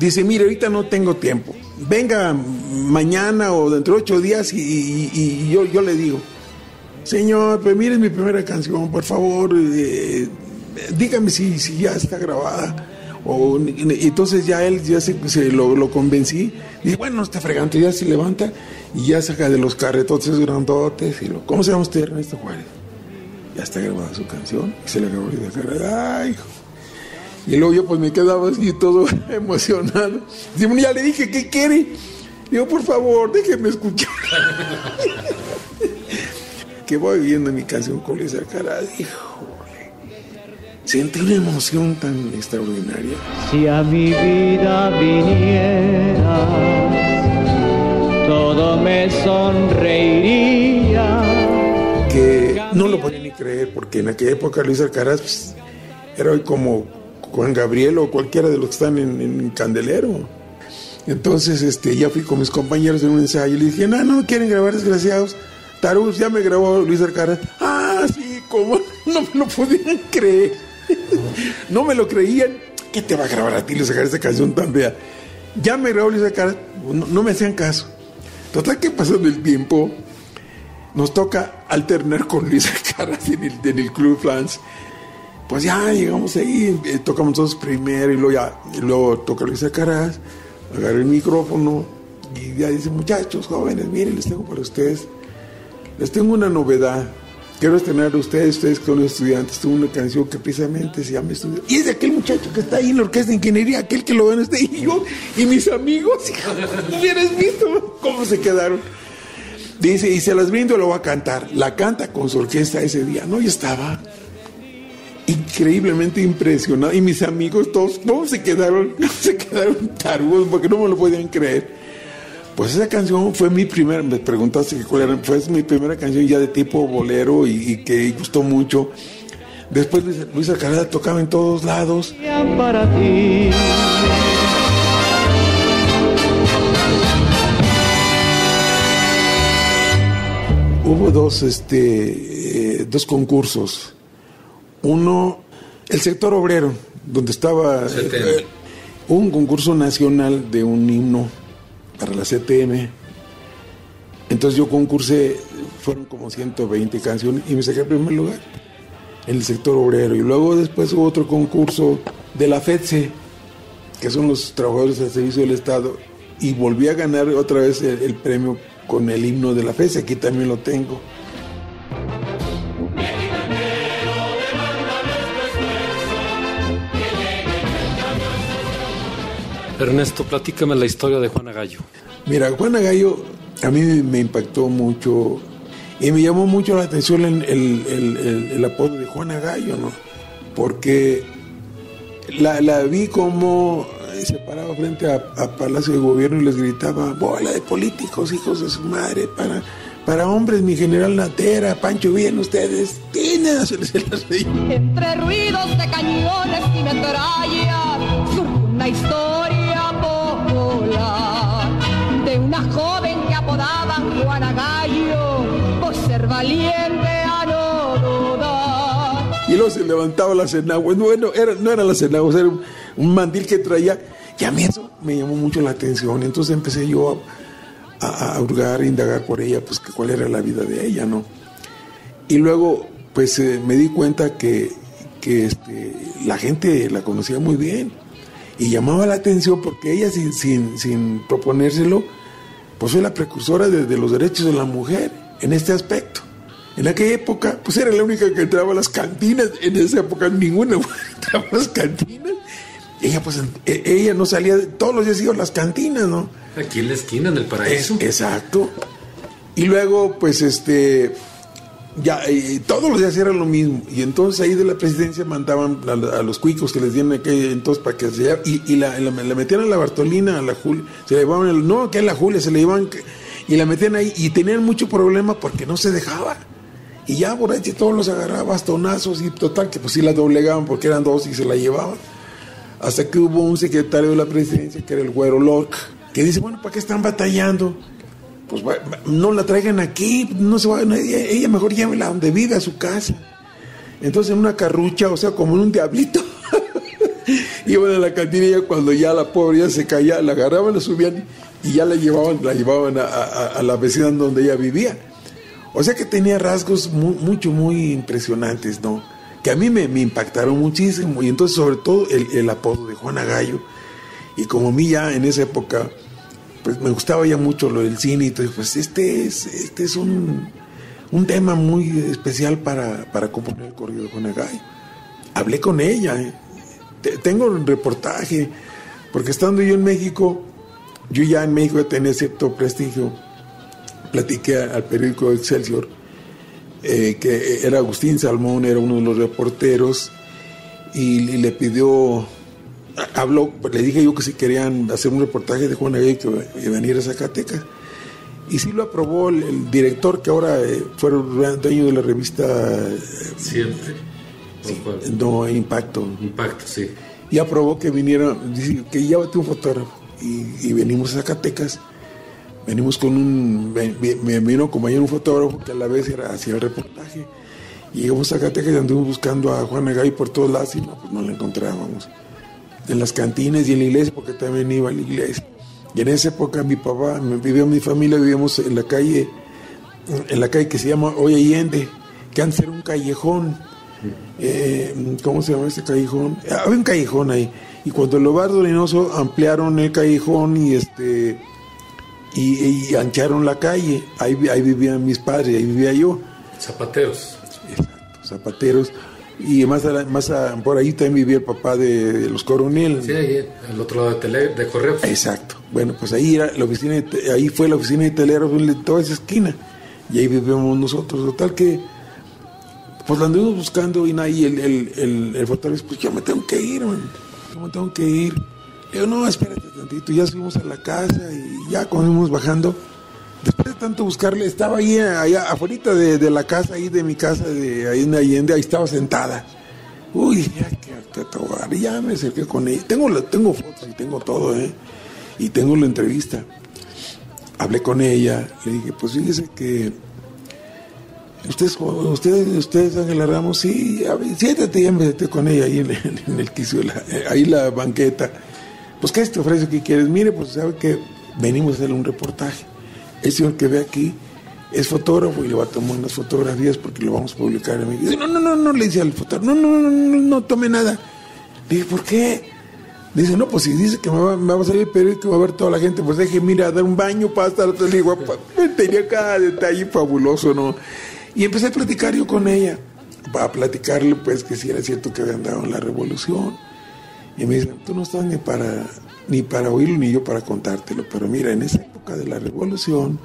Dice, mire, ahorita no tengo tiempo. Venga mañana o dentro de ocho días y, yo, le digo, señor, pues mire mi primera canción, por favor, eh, dígame si, si ya está grabada. O, entonces ya él ya se, lo, lo convencí. Dije, bueno, no está fregando, ya se levanta y ya saca de los carretotes grandotes. Y lo, ¿Cómo se llama usted, Ernesto Juárez? Ya está grabada su canción y se le acabó de cara. Ay, hijo. Y luego yo pues me quedaba así todo emocionado. Bueno, ya le dije, ¿qué quiere? Digo, por favor, déjeme escuchar. que voy viendo mi canción con Luis Alcaraz. Híjole. Sentí una emoción tan extraordinaria. Si a mi vida vinieras, todo me sonreiría. que no lo podía ni creer, porque en aquella época Luis Alcaraz pues, era hoy como Juan Gabriel o cualquiera de los que están en, en Candelero. Entonces este, ya fui con mis compañeros en un ensayo y le dije, no, no quieren grabar desgraciados. Tarus, ya me grabó Luis Alcaraz. Ah, sí, como no me lo podían creer. no me lo creían. ¿Qué te va a grabar a ti Luis esta canción tan fea? Ya me grabó Luisa Caras, no, no me hacían caso. Total que pasando el tiempo, nos toca alternar con en el, en el Club France. Pues ya llegamos ahí, eh, tocamos nosotros primero y luego ya, y luego toca Luisa Caras, agarra el micrófono y ya dice, muchachos, jóvenes, miren, les tengo para ustedes, les tengo una novedad. Quiero estrenar a ustedes, ustedes que son estudiantes, tengo una canción que precisamente se llama Estudiante. Y es de aquel muchacho que está ahí en la orquesta de ingeniería, aquel que lo ven usted y yo y mis amigos. Hubieras visto cómo se quedaron. Dice, y se las brindo, lo va a cantar. La canta con su orquesta ese día. No, yo estaba increíblemente impresionado. Y mis amigos todos, ¿cómo se quedaron? Se quedaron tarugos porque no me lo podían creer. Pues esa canción fue mi primera, me preguntaste cuál era, fue mi primera canción ya de tipo bolero y, y que gustó mucho. Después Luisa, Luisa Carrera tocaba en todos lados. Para ti. Hubo dos, este, eh, dos concursos. Uno, el sector obrero, donde estaba eh, un concurso nacional de un himno para la CTM. Entonces yo concursé, fueron como 120 canciones y me saqué el primer lugar en el sector obrero. Y luego después hubo otro concurso de la FEDSE, que son los trabajadores al servicio del Estado, y volví a ganar otra vez el, el premio con el himno de la FEDSE, aquí también lo tengo. Ernesto, platícame la historia de Juana Gallo. Mira, Juana Gallo a mí me impactó mucho y me llamó mucho la atención el, el, el, el- el apodo de Juana Gallo, ¿no? Porque la, la vi como se paraba frente a, a Palacio de Gobierno y les gritaba, bola de políticos, hijos de su madre, para, para hombres, mi general Natera, Pancho, bien ustedes, tienen, se les. Entre ruidos de cañones y metralla surge una historia de una joven que apodaban Juana Gallo por ser valiente a no dudar. Y luego se levantaba las enaguas. Bueno, era, no eran las enaguas, era un, un mandil que traía. Y a mí eso me llamó mucho la atención. Entonces empecé yo a, a, a hurgar, a indagar por ella, pues que cuál era la vida de ella, ¿no? Y luego, pues eh, me di cuenta que, que este, la gente la conocía muy bien. Y llamaba la atención porque ella, sin, sin, sin proponérselo, pues fue la precursora de, de los derechos de la mujer en este aspecto. En aquella época, pues era la única que entraba a las cantinas. En esa época ninguna mujer entraba a las cantinas. Ella, pues, e- ella no salía, todos los días iba a las cantinas, ¿no? Aquí en la esquina, en el paraíso. Es- exacto. Y luego, pues, este, ya, todos los días era lo mismo. Y entonces ahí de la presidencia mandaban a, los cuicos que les dieron aquel entonces para que se y, y la, metían a la Bartolina, a la Julia, se le llevaban, el- no, que a la Julia, se le llevaban, y la metían ahí, y tenían mucho problema porque no se dejaba. Y ya ahí todos los agarraba bastonazos y total, que pues sí la doblegaban porque eran dos y se la llevaban. Hasta que hubo un secretario de la presidencia, que era el güero Lorca, que dice, bueno, ¿para qué están batallando? Pues no la traigan aquí, no se va, ella, mejor llévela donde vive, a su casa. Entonces en una carrucha, o sea, como en un diablito, iban a la cantina y cuando ya la pobre ya se caía, la agarraban, la subían y ya la llevaban, la llevaban a, la vecindad donde ella vivía. O sea que tenía rasgos mu- mucho, muy impresionantes, ¿no? Que a mí me, me impactaron muchísimo. Y entonces, sobre todo, el, el apodo de Juana Gallo. Y como a mí ya en esa época, pues me gustaba ya mucho lo del cine. Y entonces, pues este es, este es un, un tema muy especial para, para componer el corrido de Juana Gallo. Hablé con ella. ¿eh? Te- Tengo un reportaje. Porque estando yo en México, yo ya en México tenía cierto prestigio platiqué al periódico Excelsior eh, que era Agustín Salmón, era uno de los reporteros, y le pidió, habló, le dije yo que si querían hacer un reportaje de Juan Aguirre que, que venir a Zacatecas. Y sí lo aprobó el, el director que ahora eh, fue el dueño de la revista eh, Siempre. No Impacto. Impacto, sí. Y aprobó que viniera, dice, que llévate un fotógrafo. Y, y venimos a Zacatecas. Venimos con un, me, vino como un fotógrafo que a la vez era hacía el reportaje. Y llegamos a Zacatecas y anduvimos buscando a Juana Gay por todos lados y no, pues no la encontrábamos. En las cantinas y en la iglesia, porque también iba a la iglesia. Y en esa época mi papá, vivía mi familia, vivíamos en la calle, en la calle que se llama Hoy Allende, que antes era un callejón. Eh, ¿Cómo se llama este callejón? Había un callejón ahí. Y cuando el Lobardo Reynoso ampliaron el callejón y este y, y ancharon la calle, ahí, ahí vivían mis padres, ahí vivía yo. Zapateros. Exacto, zapateros. Y más, a- más a- por ahí también vivía el papá de, de los coroneles. Sí, ahí, al otro lado de, tele, de correos. Exacto. Bueno, pues ahí era la oficina, de ahí fue la oficina de teleros toda esa esquina. Y ahí vivíamos nosotros. Total que, pues la anduvimos buscando y ahí el, el, el, el fotógrafo, pues yo me tengo que ir, man. Yo me tengo que ir. Le digo, no, espérate tantito. Ya subimos a la casa y ya cuando íbamos bajando, tanto buscarle, estaba ahí, allá afuera de, la casa, ahí de mi casa, de ahí en Allende, ahí estaba sentada. Uy, ya que. Y ya me acerqué con ella. Tengo, tengo fotos y tengo todo, ¿eh? Y tengo la entrevista. Hablé con ella, le dije, pues fíjese que ustedes, ustedes, ustedes Ángela Ramos, sí, a ver, siéntate, senté con ella ahí en, en el quicio, de la- eh, ahí la banqueta. Pues, ¿qué te ofrece? ¿Qué quieres? Mire, pues sabe que venimos a hacer un reportaje. El señor que ve aquí es fotógrafo y le va a tomar unas fotografías porque lo vamos a publicar. Y me dice, no, no, no, no, le dice al fotógrafo, no, no, no, no, no tome nada. Le dije, ¿por qué? Dice, no, pues si dice que me va, me va a salir el periódico, va a ver toda la gente, pues deje, mira, dar un baño para estar le digo, "Pa- tenía cada detalle fabuloso, ¿no? Y empecé a platicar yo con ella, para platicarle, pues, que si era cierto que habían dado la revolución. Y me dice, tú no estás ni para, ni para oírlo, ni yo para contártelo, pero mira, en esa época de la revolución,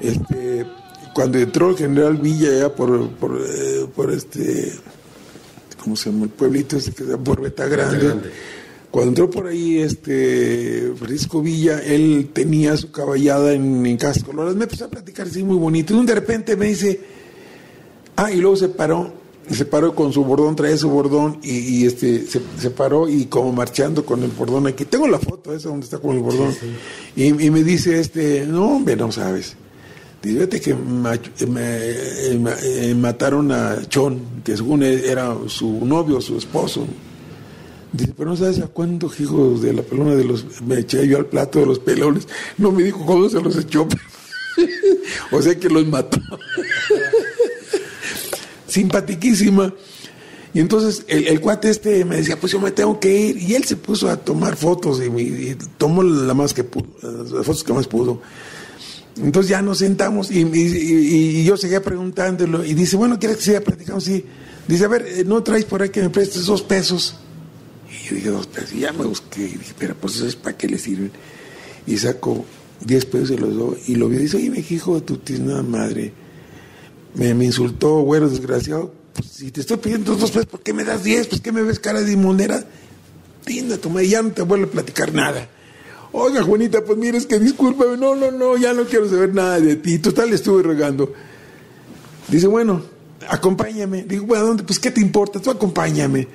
este, cuando entró el general Villa por, por, eh, por este, ¿cómo se llama? El pueblito ese que se llama por Beta Grande. Grande. Cuando entró por ahí este Francisco Villa, él tenía su caballada en, en Casas Coloradas. Me empezó a platicar así muy bonito. Y de repente me dice, ah, y luego se paró, se paró con su bordón, traía su bordón y, y, este se, se paró y como marchando con el bordón aquí. Tengo la foto esa donde está con el bordón. Y, y me dice este, no, hombre, no sabes. Dice, "Fíjate que me- eh, eh, mataron a Chon, que según era su novio, su esposo. Dice, pero no sabes a cuántos hijos de la pelona de los. Me eché yo al plato de los pelones. No me dijo cómo se los echó. o sea que los mató. Simpatiquísima. Y entonces el, cuate este me decía, pues yo me tengo que ir. Y él se puso a tomar fotos y, y tomó la más que pudo, las fotos que más pudo. Entonces ya nos sentamos y, y- yo seguía preguntándolo. Y dice, bueno, ¿quieres que siga platicando? Sí. Dice, a ver, eh, ¿no traes por ahí que me prestes dos pesos? Y yo dije, dos pesos. Y ya me busqué. Y dije, pero pues ¿sabes para qué le sirven? Y saco diez pesos y los doy. Y lo vi y dice, oye, hijo de tu tiznada madre. Me, insultó, güero desgraciado. Pues si te estoy pidiendo dos pesos, ¿por qué me das diez? Pues ¿qué me ves cara de inmunera? Tinda, madre, ya no te vuelvo a platicar nada. Oiga, Juanita, pues mira, es que discúlpame, no, no, no, ya no quiero saber nada de ti. Total, estuve regando. Dice, bueno, acompáñame. Digo, bueno, ¿a dónde? Pues, ¿qué te importa? Tú acompáñame.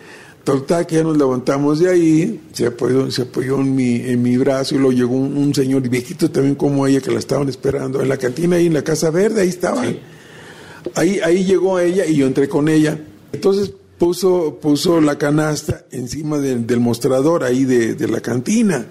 Total, que ya nos levantamos de ahí, se apoyó, se apoyó en, mi, en mi brazo y luego llegó un, señor viejito también como ella que la estaban esperando en la cantina ahí en la Casa Verde, ahí estaba. Ahí, ahí llegó ella y yo entré con ella. Entonces puso, puso la canasta encima del- mostrador ahí de, de la cantina.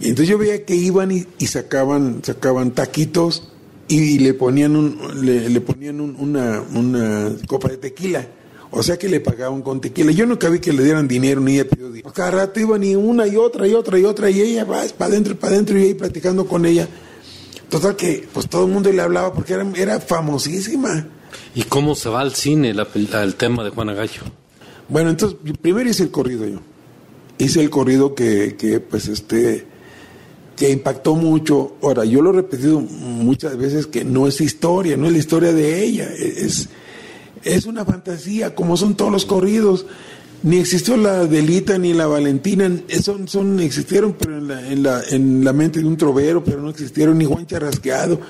Y entonces yo veía que iban y, y sacaban, sacaban taquitos y, le ponían un, le, ponían un- una, copa de tequila. O sea que le pagaban con tequila. Yo nunca vi que le dieran dinero ni ella pidió dinero. Cada rato iban y una y otra y otra y otra y ella va para adentro, para adentro y ahí platicando con ella. Total que pues todo el mundo le hablaba porque era, era famosísima. ¿Y cómo se va al cine la el tema de Juana Gallo? Bueno, entonces primero hice el corrido yo. Hice el corrido que, que pues este que impactó mucho. Ahora, yo lo he repetido muchas veces que no es historia, no es la historia de ella, es, es una fantasía, como son todos los corridos. Ni existió la Delita ni la Valentina, eh, son, son, existieron pero en la, en, la, en la mente de un trovero, pero no existieron ni Juan Charrasqueado,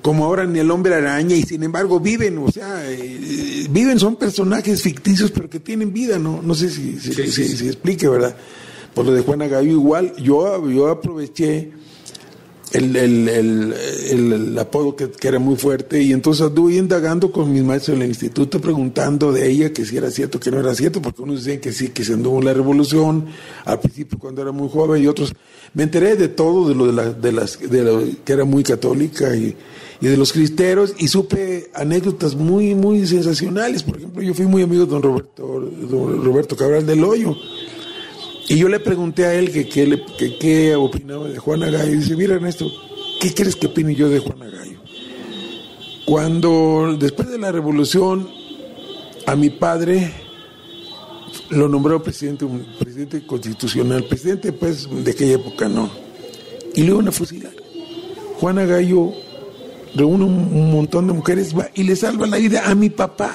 como ahora ni el hombre araña, y sin embargo viven, o sea, eh, viven, son personajes ficticios, pero que tienen vida, ¿no? No sé si, si, si- si explique, ¿verdad? Por lo de Juana Gallo igual, yo, yo aproveché el, el, el, el- apodo que, que era muy fuerte. Y entonces anduve indagando con mis maestros del instituto preguntando de ella que si era cierto que no era cierto porque unos decían que sí que se anduvo la revolución al principio cuando era muy joven y otros me enteré de todo de lo de, la, de las de lo que era muy católica y, y de los cristeros y supe anécdotas muy muy sensacionales. Por ejemplo yo fui muy amigo de don Roberto don Roberto Cabral del Hoyo y yo le pregunté a él que qué opinaba de Juana Gallo. Y dice, mira Ernesto, ¿qué quieres que opine yo de Juana Gallo? Cuando después de la revolución a mi padre lo nombró presidente, presidente constitucional, presidente pues de aquella época no. Y lo iban a fusilar. Juana Gallo reúne un, un montón de mujeres va y le salva la vida a mi papá.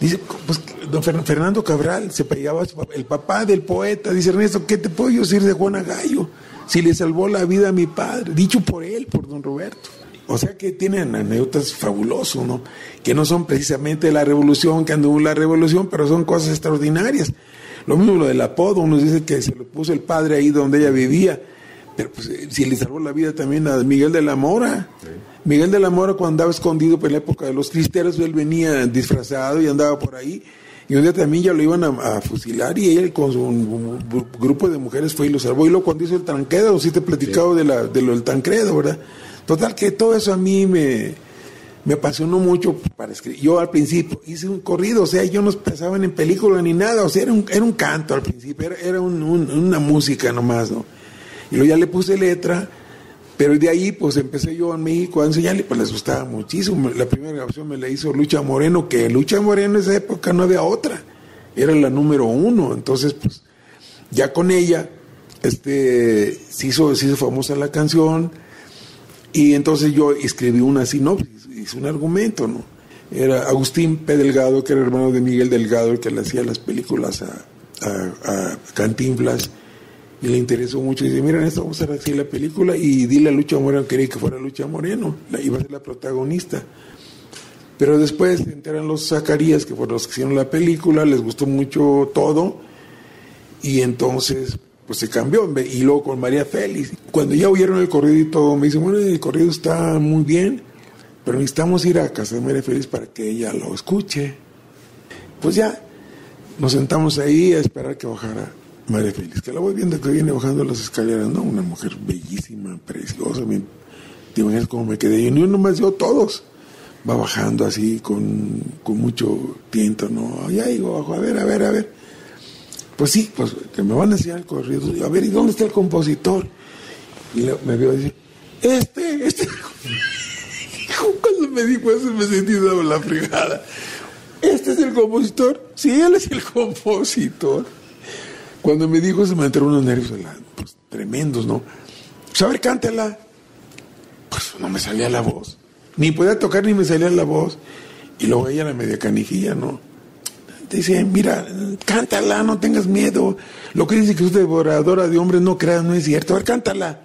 Dice, pues don Fer- Fernando Cabral se peleaba el papá del poeta. Dice Ernesto, ¿qué te puedo yo decir de Juana Gallo? Si le salvó la vida a mi padre, dicho por él, por don Roberto. O sea que tienen anécdotas fabulosos, ¿no? Que no son precisamente la revolución, que anduvo en la revolución, pero son cosas extraordinarias. Lo mismo lo del apodo, uno dice que se lo puso el padre ahí donde ella vivía, pero pues eh, si le salvó la vida también a Miguel de la Mora. Miguel de la Mora cuando andaba escondido por la época de los cristeros, él venía disfrazado y andaba por ahí. Y un día también ya lo iban a, a fusilar y él con su un- un gru- grupo de mujeres fue y lo salvó. Y luego cuando hizo el Tancredo, sí te he platicado de, la, de lo del Tancredo, ¿verdad? Total que todo eso a mí me, me apasionó mucho para escribir. Yo al principio hice un corrido, o sea, yo no pensaba en película ni nada, o sea, era un, era un canto al principio, era, era un- un- una música nomás, ¿no? Y luego ya le puse letra, pero de ahí pues empecé yo en México a enseñarle, pues les gustaba muchísimo. La primera grabación me la hizo Lucha Moreno, que Lucha Moreno en esa época no había otra, era la número uno, entonces pues ya con ella este, se, hizo, se hizo famosa la canción y entonces yo escribí una sinopsis, hice un argumento, ¿no? Era Agustín P. Delgado, que era hermano de Miguel Delgado, el que le hacía las películas a, a, a Cantinflas, y le interesó mucho. Y dice, mira, esto vamos a hacer la película, y dile a Lucha Moreno, quería que fuera Lucha Moreno, la, iba a ser la protagonista. Pero después se enteran los Zacarías, que fueron los que hicieron la película, les gustó mucho todo, y entonces pues se cambió. Y luego con María Félix. Cuando ya oyeron el corrido y todo, me dicen, bueno, el corrido está muy bien, pero necesitamos ir a casa de María Félix para que ella lo escuche. Pues ya, nos sentamos ahí a esperar que bajara María Félix, que la voy viendo que viene bajando las escaleras, ¿no? Una mujer bellísima, preciosa, me- te imaginas cómo me quedé yo, ni uno más yo, todos. Va bajando así con, con mucho tiento, ¿no? Ya digo, bajo, a ver, a ver, a ver. Pues sí, pues que me van a enseñar el corrido. A ver, ¿y dónde está el compositor? Y me y dice, este, este. Cuando me dijo eso me sentí dado la fregada. ¿Este es el compositor? Sí, él es el compositor. Cuando me dijo eso me entraron unos nervios pues, tremendos, ¿no? Pues a ver, cántala. Pues no me salía la voz. Ni podía tocar ni me salía la voz. Y luego ella la media canijilla, ¿no? Dice, mira, cántala, no tengas miedo. Lo que dice que es devoradora de hombres, no creas, no es cierto. A ver, cántala.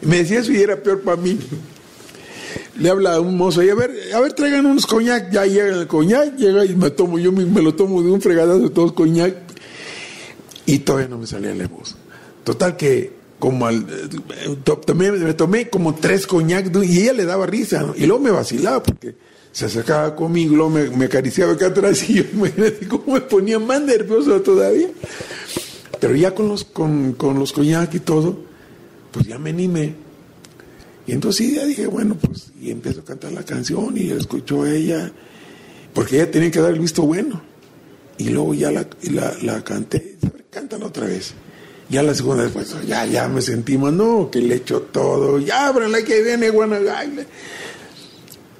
Y me decía eso y era peor para mí. Le habla a un mozo y a ver, a ver, traigan unos coñac. Ya llega el coñac, llega y me tomo, yo me, me lo tomo de un fregadazo de todos coñac. Y todavía no me salía la voz. Total que como al, eh, to- tomé, me tomé como tres coñac y ella le daba risa. Y luego me vacilaba porque se acercaba conmigo, luego me, acariciaba acá atrás y yo imagínate cómo me ponía más nervioso todavía. Pero ya con los, con, con los coñac y todo, pues ya me animé. Y entonces ya dije, bueno, pues, y empiezo a cantar la canción y escuchó ella, porque ella tenía que dar el visto bueno. Y luego ya la, la, la canté, a ver, cántala otra vez. Ya la segunda vez, pues, ya, ya me sentí más, no, que le echo todo, ya ábranla que viene Guanagaile.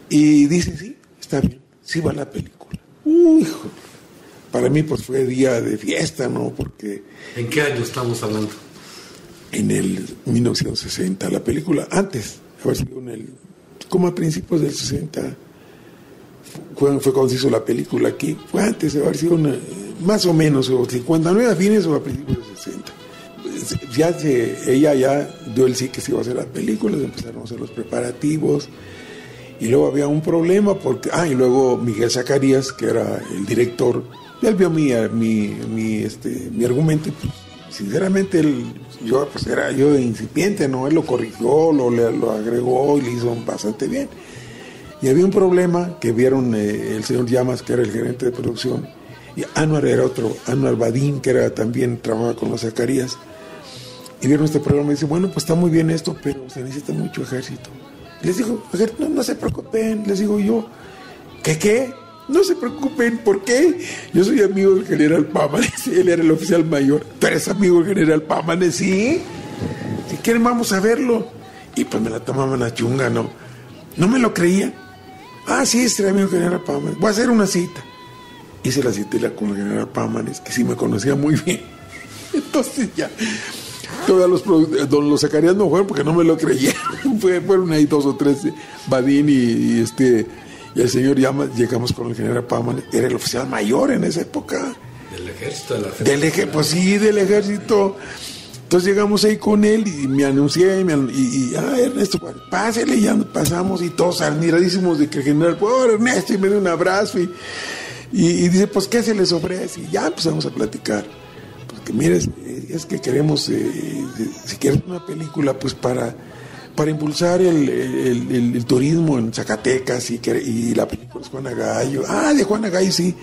Y dice, sí, está bien, sí va la película. Uy, hijo. Para mí, pues fue día de fiesta, ¿no? Porque ¿En qué año estamos hablando? en el 1960, la película, antes, haber sido en el, como a principios del 60, fue, fue cuando se hizo la película aquí, fue antes, de haber sido una- más o menos, o 59 a fines o a principios del 60. Pues, Ya se, ella ya dio el sí que se iba a hacer la película, empezaron a hacer los preparativos, y luego había un problema, porque, ah, y luego Miguel Zacarías, que era el director, él vio mi, mi, mi, este, mi argumento y pues, sinceramente, él, yo pues era yo incipiente, ¿no? Él lo corrigió, lo, lo agregó y le hizo bastante bien. Y había un problema que vieron eh, el señor Llamas, que era el gerente de producción, y Anuar era otro, Anuar Badín, que era también trabajaba con los Zacarías. Y vieron este programa y dice, bueno, pues está muy bien esto, pero se necesita mucho ejército. Les digo, no, no se preocupen, les digo yo, ¿qué qué? No se preocupen, ¿por qué? Yo soy amigo del general Pámanes, él era el oficial mayor. ¿Tú eres amigo del general Pámanes? Sí. Si quieren, vamos a verlo. Y pues me la tomaban a chunga, ¿no? No me lo creía. Ah, sí, este amigo general Pámanes. Voy a hacer una cita. Hice la cita con el general Pámanes, que sí me conocía muy bien. Entonces ya, todos los, produ- don los Zacarías no fueron porque no me lo. Fue- Fueron ahí dos o tres, eh, Badín y, y este y el señor Llamas, llegamos con el general Pámanes, era el oficial mayor en esa época. Del ejército de la Del ejército, pues sí, del ejército. Entonces llegamos ahí con él y me anuncié y, me an- y, y, ah, Ernesto, pues, pásele, ya pasamos y todos admiradísimos de que el general, oh, Ernesto, y me dio un abrazo y, y, y dice, pues, ¿qué se les ofrece? Y ya empezamos a platicar. Que mires, eh, es que queremos, eh, si quieres una película, pues para, para impulsar el, turismo en Zacatecas y, y la película es Juana Gallo. Ah, de Juana Gallo, sí.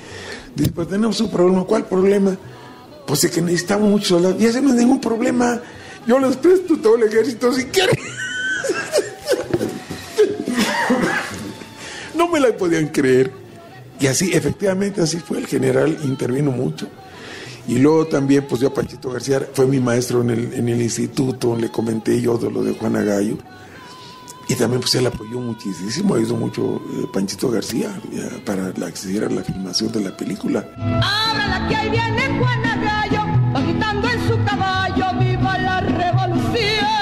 Dice, pues tenemos un problema. ¿Cuál problema? Pues de que necesitamos muchos soldados. Y es ningún problema. Yo les presto todo el ejército si quieren. no me la podían creer. Y así, efectivamente, así fue. El general intervino mucho. Y luego también, pues yo, Panchito García, fue mi maestro en el, en el instituto, le comenté yo de lo de Juana Gallo. Y también, pues él apoyó muchísimo, ayudó mucho eh, Panchito García ya, para la, acceder a la filmación de la película. Ábrala que ahí viene Juana Gallo, agitando en su caballo, viva la revolución.